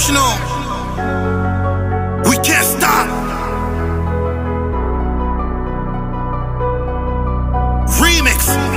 professional.